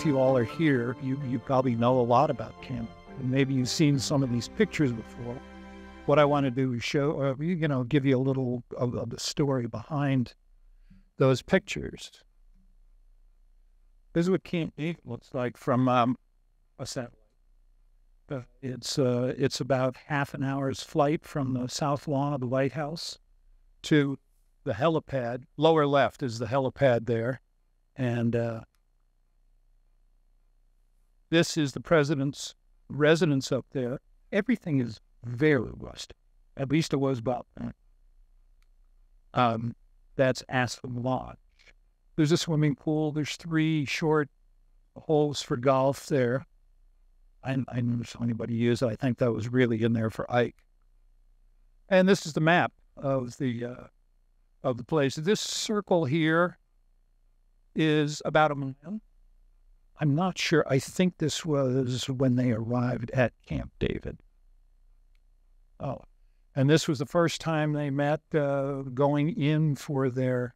since you all are here, you, you probably know a lot about Camp. Maybe you've seen some of these pictures before. What I want to do is show, uh, you know, give you a little of, of the story behind those pictures. This is what Camp looks like from um, a satellite. It's uh, it's about half an hour's flight from the south lawn of the White House to the helipad. Lower left is the helipad there, and uh, this is the president's residence up there. Everything is very rustic. At least it was about that. Um, that's Aspen Lodge. There's a swimming pool. There's three short holes for golf there. I, I never saw anybody use it. I think that was really in there for Ike. And this is the map of the uh, of the place. This circle here is about a mile. I'm not sure. I think this was when they arrived at Camp David. Oh, and this was the first time they met uh, going in for their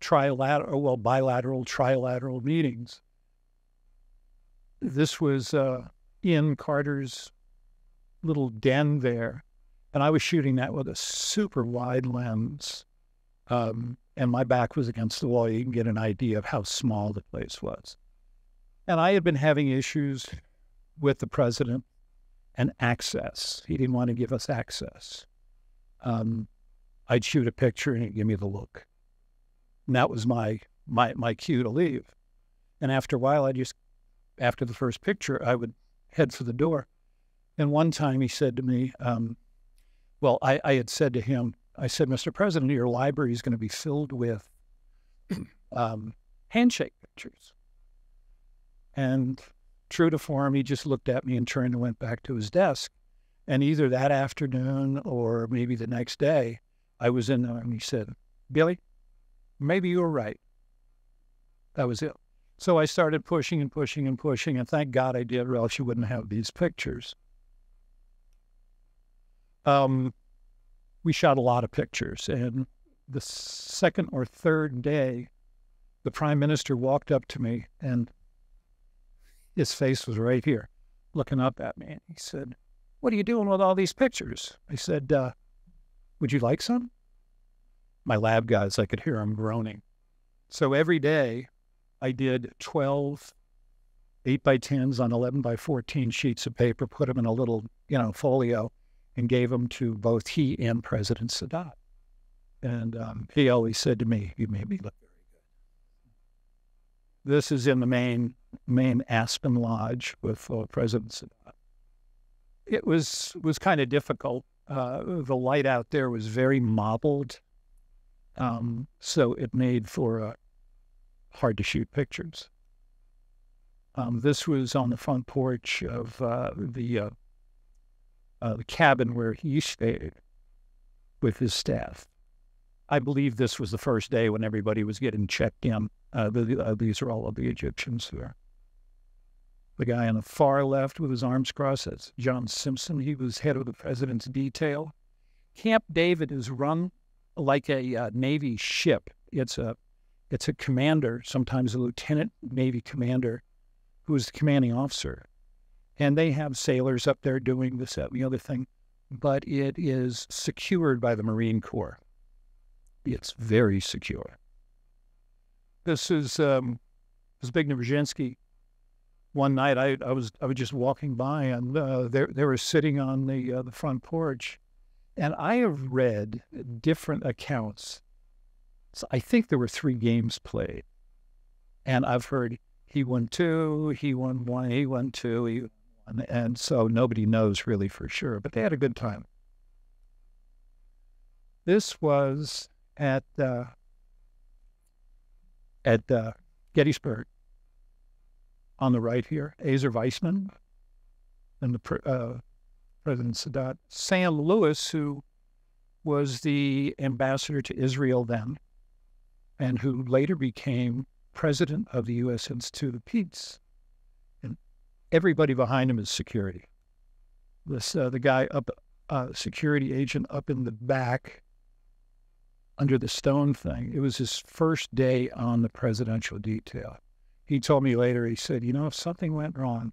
trilateral, well, bilateral, trilateral meetings. This was uh, in Carter's little den there, and I was shooting that with a super wide lens. Um, and my back was against the wall. You can get an idea of how small the place was. And I had been having issues with the president and access. He didn't want to give us access. Um, I'd shoot a picture and he'd give me the look. And that was my my my cue to leave. And after a while, I just after the first picture, I would head for the door. And one time he said to me, um, well, I, I, had said to him, I said, Mr. President, your library is going to be filled with um, handshake pictures. And true to form, he just looked at me and turned and went back to his desk. And either that afternoon or maybe the next day, I was in there and he said, Billy, maybe you were right. That was it. So I started pushing and pushing and pushing, and thank God I did, or else you wouldn't have these pictures. Um, we shot a lot of pictures, and the second or third day, the prime minister walked up to me, and his face was right here, looking up at me. And he said, What are you doing with all these pictures? I said, uh, Would you like some? My lab guys, I could hear them groaning. So every day I did 12 8 by 10s on 11 by 14 sheets of paper, put them in a little, you know, folio, and gave them to both he and President Sadat. And um, he always said to me, "You made me look very good." This is in the main main Aspen Lodge with uh, President Sadat. It was was kind of difficult. Uh, the light out there was very mottled, um, so it made for a hard to shoot pictures. Um, this was on the front porch of uh, the uh, uh, the cabin where he stayed with his staff. I believe this was the first day when everybody was getting checked in. Uh, the, uh, these are all of the Egyptians there. The guy on the far left with his arms crossed, that's John Simpson. He was head of the president's detail. Camp David is run like a uh, Navy ship. It's a it's a commander, sometimes a lieutenant Navy commander, who is the commanding officer. And they have sailors up there doing this, that, the other thing. But it is secured by the Marine Corps. It's very secure. This is um, Zbigniew Brzezinski. One night, I, I was I was just walking by, and uh, they they were sitting on the uh, the front porch, and I have read different accounts so I think there were three games played. And I've heard he won two, he won one, he won two, he won, and so nobody knows really for sure, but they had a good time. This was at uh, at uh, Gettysburg on the right here, Ezer Weizman and the uh, President Sadat. Sam Lewis, who was the ambassador to Israel then, and who later became president of the U.S. Institute of Peace. And everybody behind him is security. This uh, the guy up, uh, security agent up in the back, under the stone thing. It was his first day on the presidential detail. he told me later, he said, you know, if something went wrong,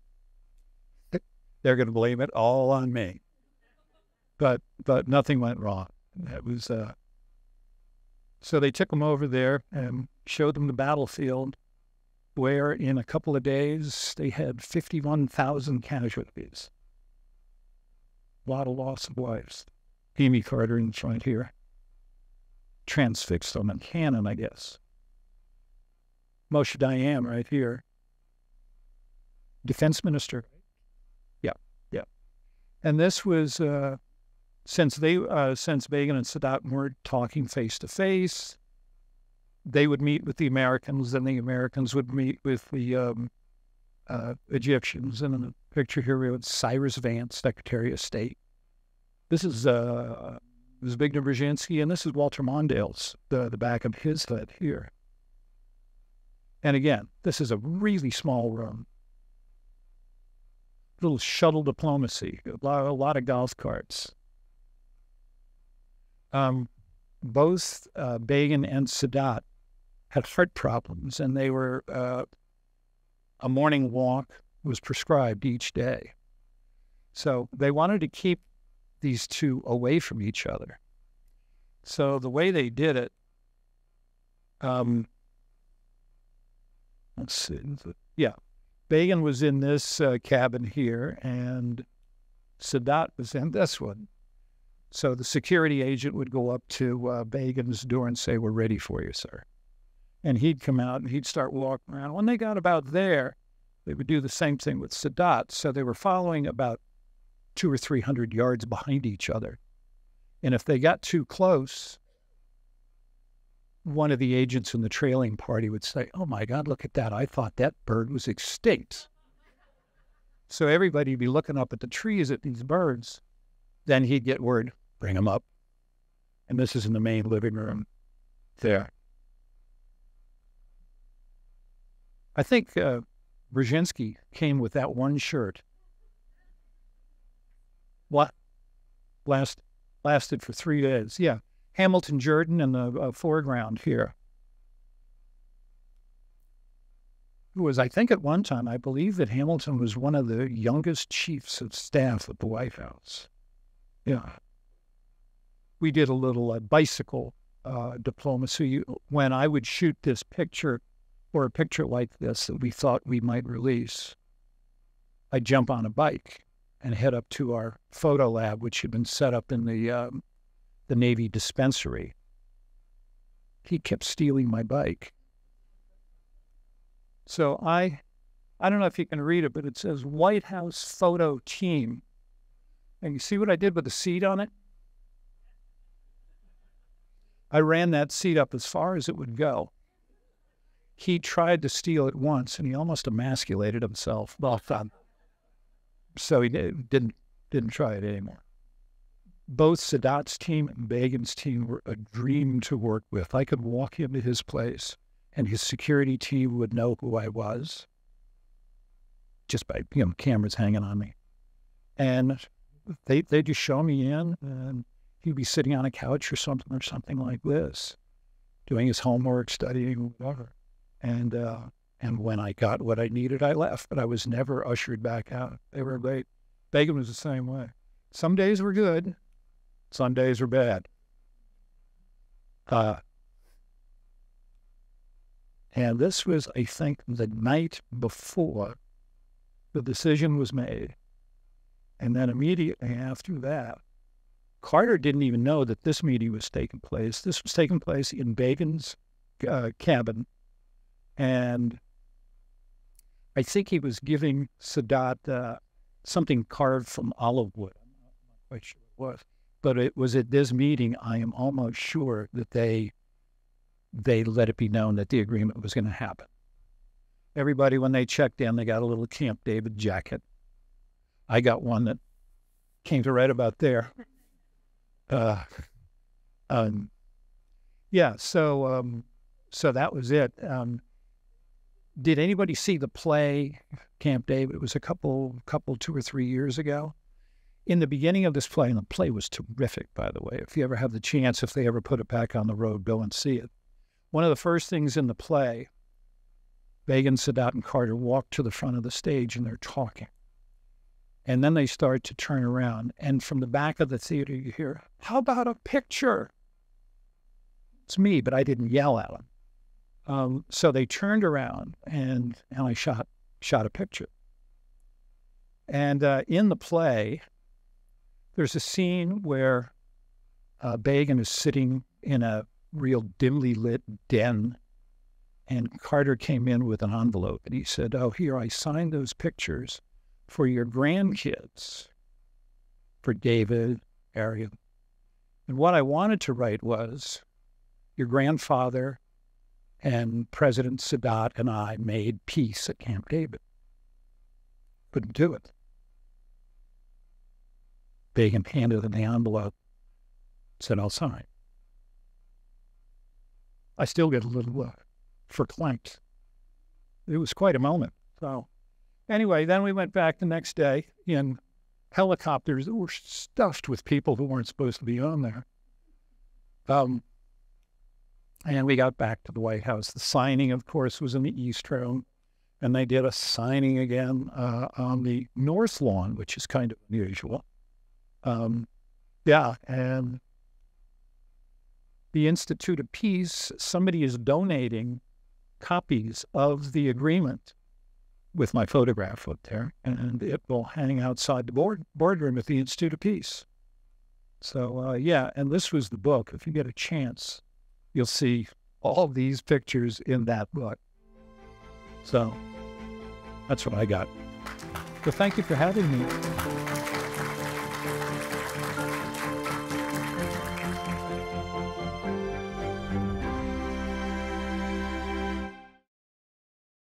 they're going to blame it all on me. But but nothing went wrong. It was uh, so they took him over there and showed him the battlefield, where in a couple of days they had fifty-one thousand casualties. A lot of loss of lives. Amy Carter in front here. Transfixed on a cannon, I guess. Moshe Dayan right here. Defense minister. Yeah, yeah. And this was uh, since they uh, since Begin and Sadat weren't talking face to face. They would meet with the Americans, and the Americans would meet with the um, uh, Egyptians. And in the picture here, we have Cyrus Vance, Secretary of State. This is uh, Zbigniew Brzezinski, and this is Walter Mondale's the the back of his head here. And again, this is a really small room. Little shuttle diplomacy, a lot, a lot of golf carts. Um, both uh, Begin and Sadat had heart problems, and they were uh, a morning walk was prescribed each day. So they wanted to keep these two away from each other. So the way they did it, um, let's see. Yeah. Begin was in this uh, cabin here, and Sadat was in this one. So the security agent would go up to uh, Begin's door and say, We're ready for you, sir. And he'd come out and he'd start walking around. When they got about there, they would do the same thing with Sadat. So they were following about two or 300 yards behind each other. And if they got too close, one of the agents in the trailing party would say, Oh my God, look at that. I thought that bird was extinct. So everybody would be looking up at the trees at these birds. Then he'd get word, bring them up. And this is in the main living room there. I think uh, Brzezinski came with that one shirt. What? Last, lasted for three days. Yeah. Hamilton Jordan in the uh, foreground here. Who was, I think, at one time, I believe that Hamilton was one of the youngest chiefs of staff at the White House. Yeah. We did a little uh, bicycle uh, diplomacy when I would shoot this picture or a picture like this that we thought we might release. I'd jump on a bike and head up to our photo lab, which had been set up in the um, the Navy dispensary. He kept stealing my bike. So I, I don't know if you can read it, but it says White House Photo Team. And you see what I did with the seat on it? I ran that seat up as far as it would go. He tried to steal it once, and he almost emasculated himself. Well, so he didn't didn't try it anymore both Sadat's team and Begin's team were a dream to work with. I could walk into his place and his security team would know who I was just by you know cameras hanging on me. And they they'd just show me in and he'd be sitting on a couch or something or something like this, doing his homework, studying, whatever. And uh, and when I got what I needed, I left. But I was never ushered back out. They were great. Begin was the same way. Some days were good, some days are bad. Uh, and this was, I think, the night before the decision was made. And then immediately after that, Carter didn't even know that this meeting was taking place. This was taking place in Begin's uh, cabin. And I think he was giving Sadat uh, something carved from olive wood. I'm not quite sure it was. But it was at this meeting, I am almost sure that they they let it be known that the agreement was going to happen. Everybody, when they checked in, they got a little Camp David jacket. I got one that came to right about there. Uh, um, yeah, so um, so that was it. Um, did anybody see the play Camp David? It was a couple, couple, two or three years ago in the beginning of this play, and the play was terrific, by the way. If you ever have the chance, if they ever put it back on the road, go and see it. One of the first things in the play, Begin, Sadat, and Carter walk to the front of the stage and they're talking. And then they start to turn around. And from the back of the theater, you hear, How about a picture? It's me, but I didn't yell at them. Um, so they turned around and, and I shot, shot a picture. And uh, in the play, there's a scene where uh, Begin is sitting in a real dimly lit den and Carter came in with an envelope and he said, Oh, here, I signed those pictures for your grandkids, for David, Ariel. And what I wanted to write was your grandfather and President Sadat and I made peace at Camp David. Couldn't do it. Begin handed him the envelope, said, I'll sign. I still get a little uh, verklempt. It was quite a moment. So, anyway, then we went back the next day in helicopters that were stuffed with people who weren't supposed to be on there. Um, and we got back to the White House. The signing, of course, was in the East Room. And they did a signing again uh, on the North Lawn, which is kind of unusual. Um, yeah. And the Institute of Peace, somebody is donating copies of the agreement with my photograph up there, and it will hang outside the board boardroom at the Institute of Peace. So uh, yeah, and this was the book. If you get a chance, you'll see all these pictures in that book. So that's what I got. So thank you for having me.